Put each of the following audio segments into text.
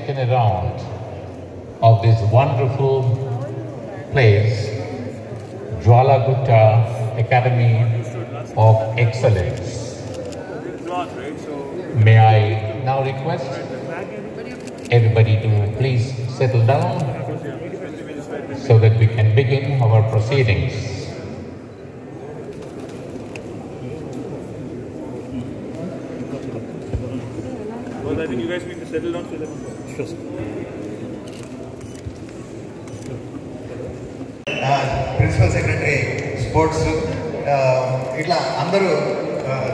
taken a round of this wonderful place, Jwala Gutta Academy of Excellence. May I now request everybody to please settle down so that we can begin our proceedings. Think you guys need to settle down so that. Principal secretary sports ఇట్లా అందరూ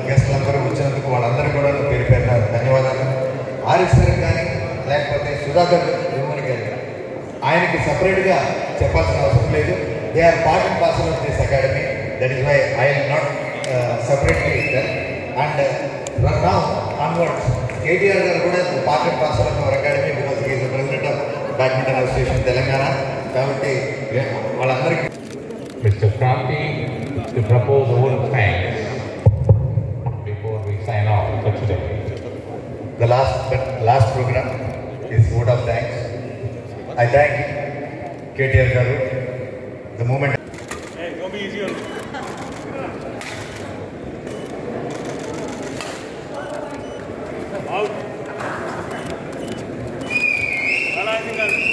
గెస్ట్లు అందరూ వచ్చినందుకు వాళ్ళందరూ కూడా పేరు పేరున ధన్యవాదాలు. ఆరిఫ్ సార్ కానీ లేకపోతే సుధాకర్ యువని గారు ఆయనకి సపరేట్గా చెప్పాల్సిన అవసరం లేదు. They are part and parcel of this academy that is why I not separately and now onwards KTR గారు కూడా part and parcel of our academy because is president of badminton association Telangana కాబట్టి వాళ్ళందరికీ Mr. Kranti to propose a vote of thanks before we sign off for today. the last but last program is vote of thanks. I thank KTR Garu. The moment Hey, don't be easy on me. Obrigado.